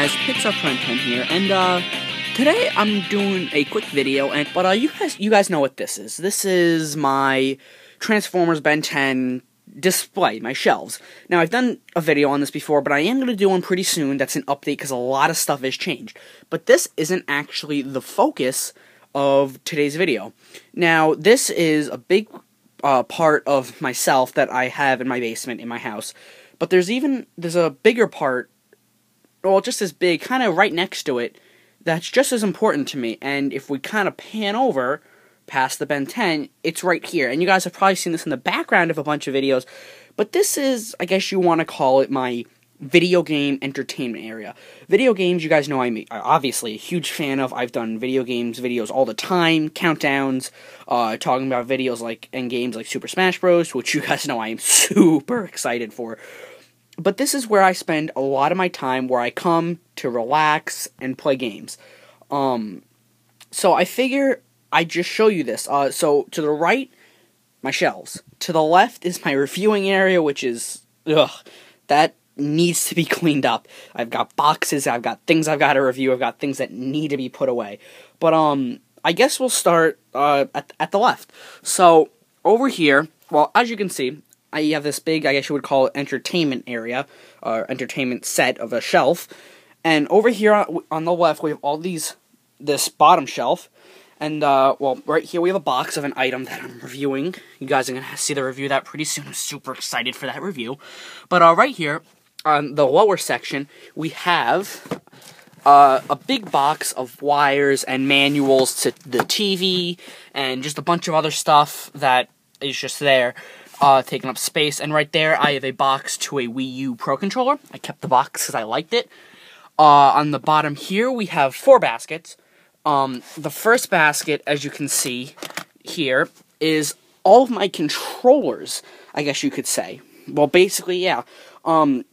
Guys, Pixar Prime 10 here, and uh, today I'm doing a quick video, and but uh, you guys, you guys know what this is. This is my Transformers Ben 10 display, my shelves. Now I've done a video on this before, but I am going to do one pretty soon. That's an update because a lot of stuff has changed. But this isn't actually the focus of today's video. Now this is a big uh, part of myself that I have in my basement in my house. But there's even there's a bigger part, well, just as big, kind of right next to it, that's just as important to me. And if we kind of pan over past the Ben 10, it's right here. And you guys have probably seen this in the background of a bunch of videos. But this is, I guess you want to call it my video game entertainment area. Video games, you guys know I'm obviously a huge fan of. I've done video games videos all the time, countdowns, uh, talking about videos like and games like Super Smash Bros, which you guys know I am super excited for. But this is where I spend a lot of my time, where I come to relax and play games. Um, so I figure I just show you this. Uh, so to the right, my shelves. To the left is my reviewing area, which is ugh, that needs to be cleaned up. I've got boxes, I've got things I've got to review, I've got things that need to be put away. But um I guess we'll start uh at at the left. So over here, well, as you can see, I have this big, I guess you would call it entertainment area, or uh, entertainment set of a shelf. And over here on, on the left, we have all these, this bottom shelf. And, uh, well, right here we have a box of an item that I'm reviewing. You guys are going to see the review that pretty soon. I'm super excited for that review. But, uh, right here, on the lower section, we have uh, a big box of wires and manuals to the TV and just a bunch of other stuff that is just there, uh, taking up space. And right there, I have a box to a Wii U Pro controller. I kept the box because I liked it. Uh, on the bottom here, we have four baskets. Um, the first basket, as you can see here, is all of my controllers, I guess you could say. Well, basically, yeah. Um,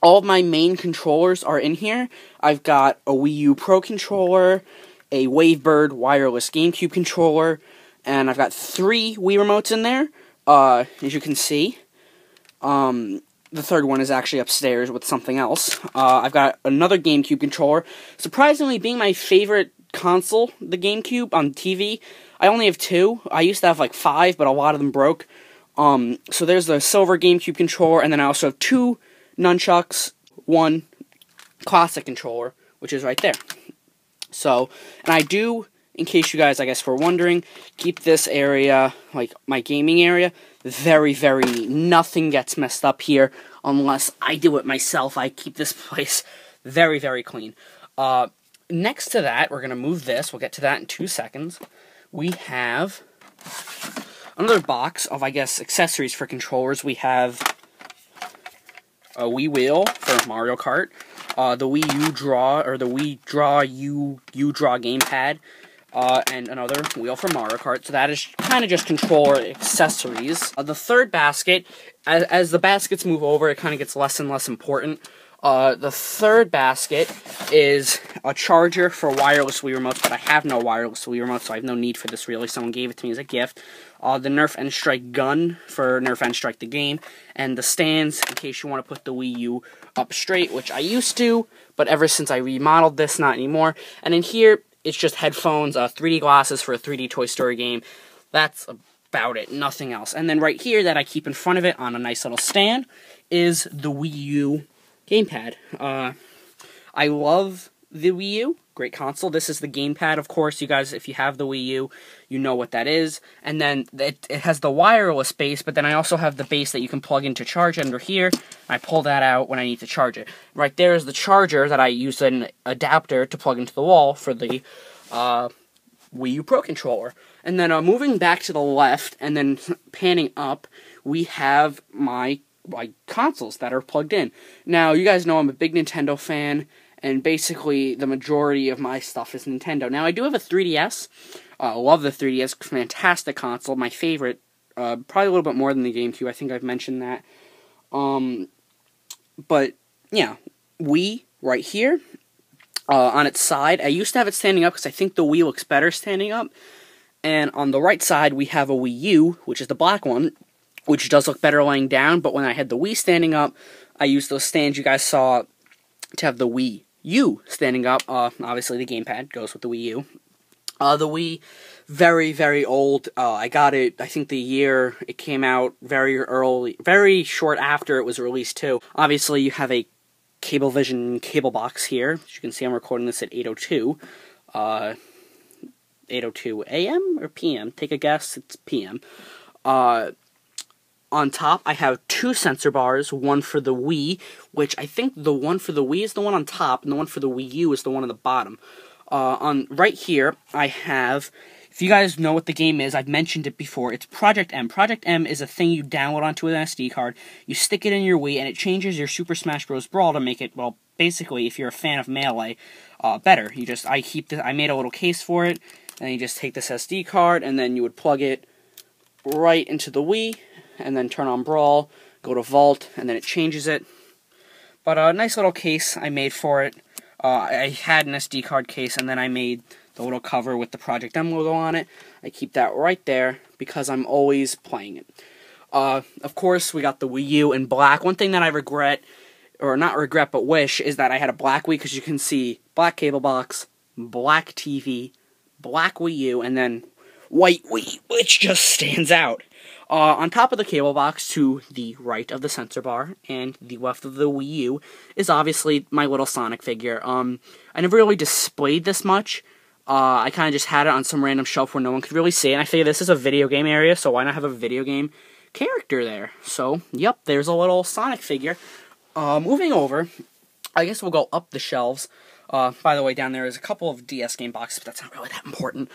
all of my main controllers are in here. I've got a Wii U Pro controller, a Wavebird wireless GameCube controller, and I've got three Wii remotes in there, uh, as you can see. Um, the third one is actually upstairs with something else. Uh, I've got another GameCube controller. Surprisingly, being my favorite console, the GameCube, on TV, I only have two. I used to have like five, but a lot of them broke. Um, so there's the silver GameCube controller, and then I also have two nunchucks, one classic controller, which is right there. So, and I do, in case you guys, I guess, were wondering, keep this area, like my gaming area, very, very neat. Nothing gets messed up here unless I do it myself. I keep this place very, very clean. Uh, next to that, we're going to move this. We'll get to that in two seconds. We have another box of, I guess, accessories for controllers. We have a Wii Wheel for Mario Kart, uh, the Wii U Draw, or the Wii Draw U, U Draw Gamepad, uh, and another wheel for Mario Kart. So that is kind of just controller accessories. Uh, the third basket, as, as the baskets move over, it kind of gets less and less important. Uh, the third basket is a charger for wireless Wii remotes, but I have no wireless Wii remote, so I have no need for this really. Someone gave it to me as a gift. Uh, the Nerf N-Strike gun for Nerf N-Strike the game, and the stands in case you want to put the Wii U up straight, which I used to, but ever since I remodeled this, not anymore. And in here, it's just headphones, uh, 3D glasses for a 3D Toy Story game. That's about it, nothing else. And then right here that I keep in front of it on a nice little stand is the Wii U gamepad. Uh, I love the Wii U. Great console. This is the gamepad, of course. You guys, if you have the Wii U, you know what that is. And then it, it has the wireless base, but then I also have the base that you can plug in to charge under here. I pull that out when I need to charge it. Right there is the charger that I use an adapter to plug into the wall for the uh, Wii U Pro controller. And then uh, moving back to the left and then panning up, we have my like consoles that are plugged in. Now, you guys know I'm a big Nintendo fan, and basically the majority of my stuff is Nintendo. Now, I do have a 3DS. I uh, love the 3DS, fantastic console, my favorite. Uh, probably a little bit more than the GameCube. I think I've mentioned that. Um, but yeah, Wii right here uh, on its side. I used to have it standing up because I think the Wii looks better standing up. And on the right side, we have a Wii U, which is the black one, which does look better laying down, but when I had the Wii standing up, I used those stands you guys saw to have the Wii U standing up. Uh, obviously, the gamepad goes with the Wii U. Uh, the Wii, very, very old. Uh, I got it, I think the year it came out very early, very short after it was released, too. Obviously, you have a Cablevision cable box here. As you can see, I'm recording this at 802. Uh, 802 a.m. or p.m. Take a guess. It's p.m. Uh, on top, I have two sensor bars, one for the Wii, which I think the one for the Wii is the one on top, and the one for the Wii U is the one on the bottom. Uh, on right here, I have. If you guys know what the game is, I've mentioned it before. It's Project M. Project M is a thing you download onto an SD card. You stick it in your Wii, and it changes your Super Smash Bros. Brawl to make it well. Basically, if you're a fan of Melee, uh, better. You just I keep this. I made a little case for it, and you just take this SD card, and then you would plug it right into the Wii, and then turn on Brawl, go to Vault, and then it changes it. But a nice little case I made for it. Uh, I had an SD card case, and then I made the little cover with the Project M logo on it. I keep that right there because I'm always playing it. Uh, of course, we got the Wii U in black. One thing that I regret, or not regret, but wish, is that I had a black Wii because you can see black cable box, black TV, black Wii U, and then white Wii, which just stands out. Uh, on top of the cable box, to the right of the sensor bar and the left of the Wii U, is obviously my little Sonic figure. Um, I never really displayed this much. Uh, I kind of just had it on some random shelf where no one could really see it. And I figured this is a video game area, so why not have a video game character there? So, yep, there's a little Sonic figure. Uh, moving over, I guess we'll go up the shelves. Uh, by the way, down there is a couple of DS game boxes, but that's not really that important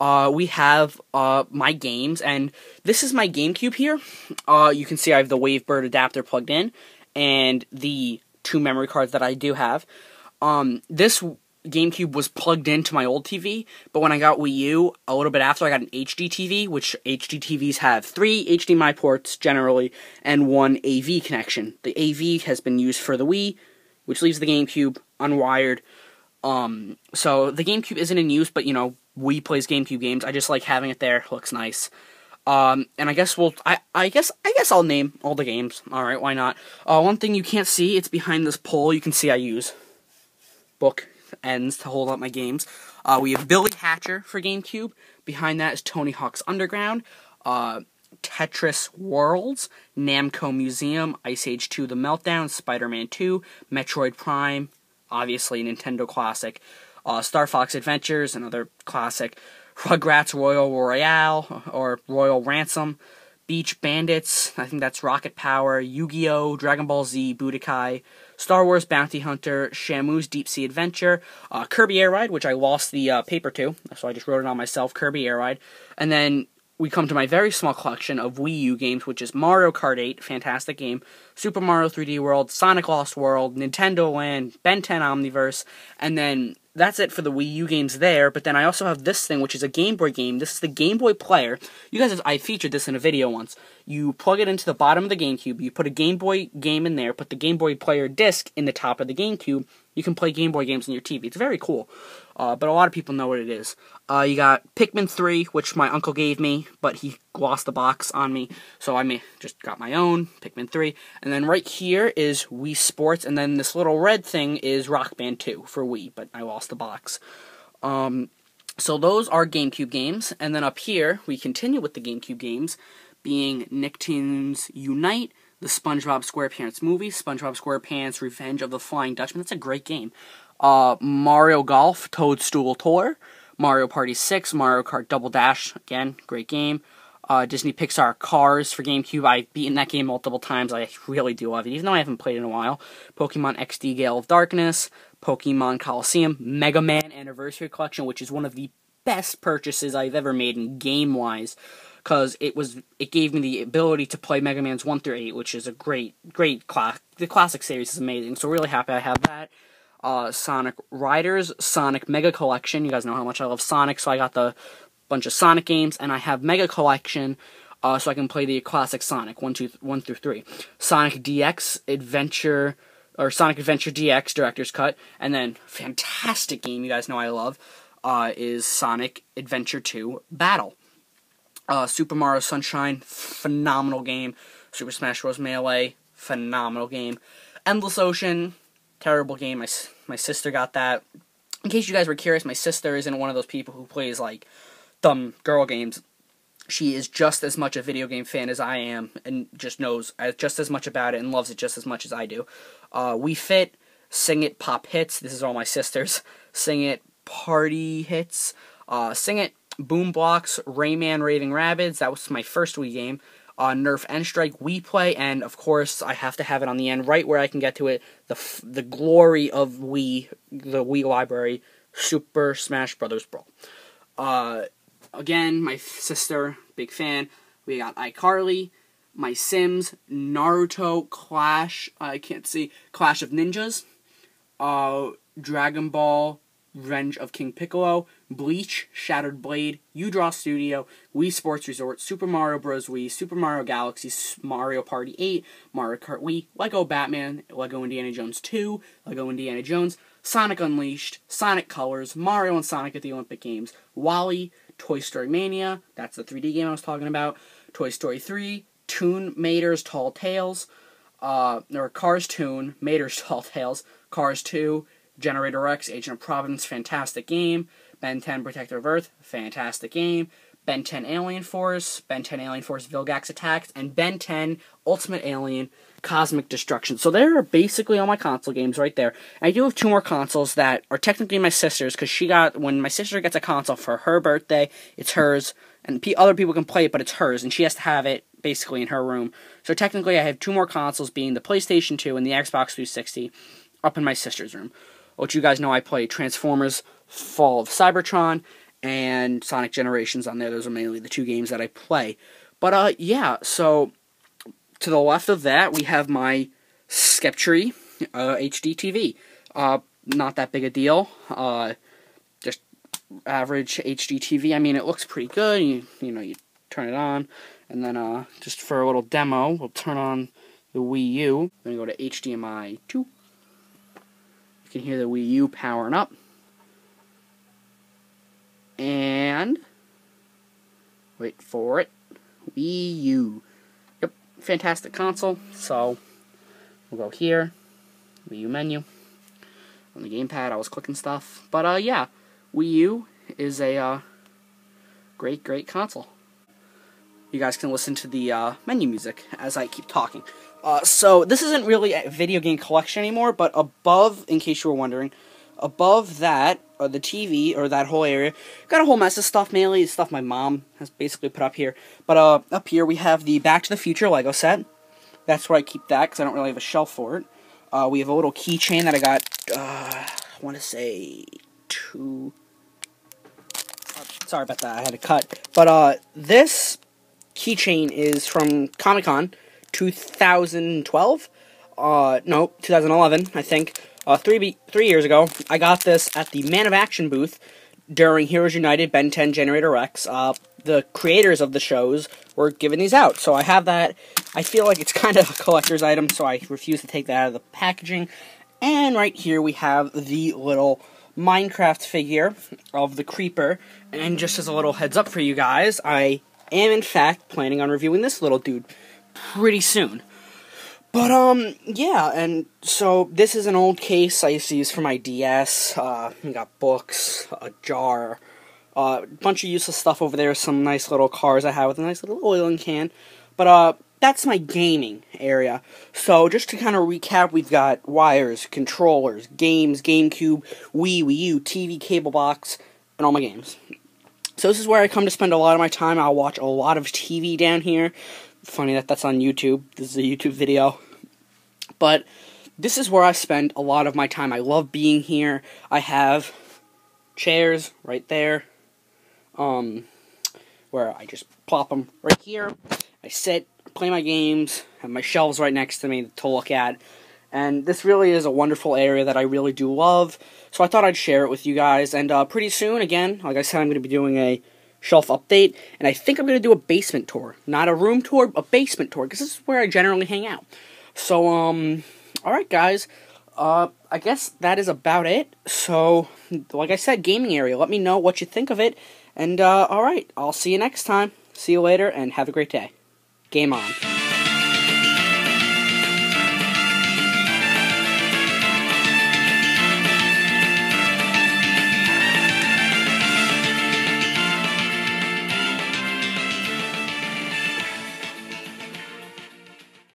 uh, we have uh, my games, and this is my GameCube here. Uh, you can see I have the Wavebird adapter plugged in, and the two memory cards that I do have. Um, this GameCube was plugged into my old TV, but when I got Wii U, a little bit after, I got an HD TV, which HD TVs have three HDMI ports generally, and one AV connection. The AV has been used for the Wii, which leaves the GameCube unwired. Um, so the GameCube isn't in use, but you know, Wii plays GameCube games. I just like having it there. Looks nice. Um, and I guess we'll, I, I guess, I guess I'll name all the games. Alright, why not? Uh, one thing you can't see, it's behind this pole, you can see I use book ends to hold up my games. Uh, we have Billy Hatcher for GameCube. Behind that is Tony Hawk's Underground. Uh, Tetris Worlds, Namco Museum, Ice Age 2 The Meltdown, Spider Man 2, Metroid Prime, obviously Nintendo Classic, uh, Star Fox Adventures, another classic, Rugrats Royal Royale or Royal Ransom, Beach Bandits, I think that's Rocket Power, Yu-Gi-Oh, Dragon Ball Z, Budokai, Star Wars Bounty Hunter, Shamu's Deep Sea Adventure, uh, Kirby Air Ride, which I lost the uh, paper to, so I just wrote it on myself, Kirby Air Ride, and then we come to my very small collection of Wii U games, which is Mario Kart 8, fantastic game, Super Mario 3D World, Sonic Lost World, Nintendo Land, Ben 10 Omniverse, and then that's it for the Wii U games there. But then I also have this thing, which is a Game Boy game. This is the Game Boy Player. You guys, I featured this in a video once. You plug it into the bottom of the GameCube. You put a Game Boy game in there. Put the Game Boy Player disc in the top of the GameCube. You can play Game Boy games on your TV. It's very cool. Uh, but a lot of people know what it is. Uh, you got Pikmin 3, which my uncle gave me, but he lost the box on me, so I may, just got my own, Pikmin 3. And then right here is Wii Sports, and then this little red thing is Rock Band 2 for Wii, but I lost the box. Um, so those are GameCube games, and then up here, we continue with the GameCube games, being Nicktoons Unite, the SpongeBob SquarePants movie, SpongeBob SquarePants Revenge of the Flying Dutchman. That's a great game uh, Mario Golf Toadstool Tour, Mario Party 6, Mario Kart Double Dash, again, great game. Uh, Disney Pixar Cars for GameCube. I've beaten that game multiple times. I really do love it, even though I haven't played in a while. Pokemon XD Gale of Darkness, Pokemon Colosseum, Mega Man Anniversary Collection, which is one of the best purchases I've ever made in game wise, because it was it gave me the ability to play Mega Man's one through eight, which is a great great class. The classic series is amazing. So really happy I have that uh, Sonic Riders, Sonic Mega Collection. You guys know how much I love Sonic, so I got the bunch of Sonic games, and I have Mega Collection, uh, so I can play the classic Sonic one, two, one through three. Sonic DX Adventure or Sonic Adventure DX Director's Cut, and then fantastic game you guys know I love uh, is Sonic Adventure 2 Battle. Uh, Super Mario Sunshine, phenomenal game. Super Smash Bros. Melee, phenomenal game. Endless Ocean, Terrible game. My my sister got that. In case you guys were curious, my sister isn't one of those people who plays like dumb girl games. She is just as much a video game fan as I am, and just knows just as much about it and loves it just as much as I do. Uh, Wii Fit, Sing It, Pop Hits. This is all my sisters. Sing It, Party Hits. Uh, Sing It, Boom Blox, Rayman, Raving Rabbids. That was my first Wii game. Uh, Nerf N-Strike, Wii Play, and of course I have to have it on the end, right where I can get to it. The the glory of Wii, the Wii library, Super Smash Brothers Brawl. Uh, again, my sister, big fan. We got iCarly, MySims, Naruto, Clash. I can't see Clash of Ninjas, uh, Dragon Ball, Revenge of King Piccolo, Bleach, Shattered Blade, U-Draw Studio, Wii Sports Resort, Super Mario Bros. Wii, Super Mario Galaxy, Mario Party 8, Mario Kart Wii, Lego Batman, Lego Indiana Jones 2, Lego Indiana Jones, Sonic Unleashed, Sonic Colors, Mario and Sonic at the Olympic Games, WALL-E, Toy Story Mania, that's the 3D game I was talking about, Toy Story 3, Toon Mater's Tall Tales, uh, or Cars Toon, Mater's Tall Tales, Cars 2, Generator Rex, Agent of Providence, fantastic game. Ben 10 Protector of Earth, fantastic game. Ben 10 Alien Force, Ben 10 Alien Force Vilgax Attacks, and Ben 10 Ultimate Alien Cosmic Destruction. So there are basically all my console games right there. I do have two more consoles that are technically my sister's because she got when my sister gets a console for her birthday, it's hers, and other people can play it, but it's hers, and she has to have it basically in her room. So technically, I have two more consoles, being the PlayStation 2 and the Xbox 360, up in my sister's room. Which you guys know I play Transformers Fall of Cybertron and Sonic Generations on there. Those are mainly the two games that I play. But uh yeah, so to the left of that we have my Sceptre uh, HD TV. Uh not that big a deal. Uh just average HD TV. I mean it looks pretty good. You you know, you turn it on and then uh just for a little demo, we'll turn on the Wii U. Then go to HDMI 2 you can hear the Wii U powering up. And wait for it. Wii U. Yep, fantastic console. So we'll go here, Wii U menu. On the gamepad, I was clicking stuff. But uh, yeah, Wii U is a uh, great, great console. You guys can listen to the uh, menu music as I keep talking. Uh, so this isn't really a video game collection anymore, but above, in case you were wondering, above that, or the TV, or that whole area, got a whole mess of stuff, mainly stuff my mom has basically put up here. But uh, up here we have the Back to the Future Lego set. That's where I keep that, because I don't really have a shelf for it. Uh, we have a little keychain that I got, uh, I want to say, two... Sorry about that, I had to cut. But uh, this keychain is from Comic-Con, 2012. Uh, no, 2011, I think. Uh, three three years ago, I got this at the Man of Action booth during Heroes United Ben 10 Generator Rex. Uh, the creators of the shows were giving these out, so I have that. I feel like it's kind of a collector's item, so I refuse to take that out of the packaging. And right here we have the little Minecraft figure of the Creeper. And just as a little heads up for you guys, I am in fact planning on reviewing this little dude pretty soon. But, um, yeah, and so this is an old case I used to use for my DS. Uh, got books, a jar, a uh, bunch of useless stuff over there, some nice little cars I have with a nice little oiling can. But, uh, that's my gaming area. So, just to kind of recap, we've got wires, controllers, games, GameCube, Wii, Wii U, TV, cable box, and all my games. So, this is where I come to spend a lot of my time. I'll watch a lot of TV down here. Funny that that's on YouTube. This is a YouTube video. But this is where I spend a lot of my time. I love being here. I have chairs right there. Um, where I just plop them right here. I sit, play my games, have my shelves right next to me to look at. And this really is a wonderful area that I really do love. So I thought I'd share it with you guys. And uh, pretty soon, again, like I said, I'm going to be doing a shelf update, and I think I'm going to do a basement tour. Not a room tour, a basement tour, because this is where I generally hang out. So, um, alright guys, uh, I guess that is about it. So, like I said, gaming area, let me know what you think of it, and, uh, alright, I'll see you next time. See you later, and have a great day. Game on.